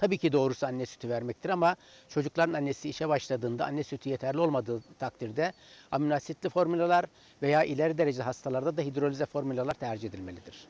tabii ki doğrusu anne sütü vermektir ama çocukların annesi işe başladığında anne sütü yeterli olmadığı takdirde amino asitli formülalar veya ileri derece hastalarda da hidrolize formülalar tercih edilmelidir.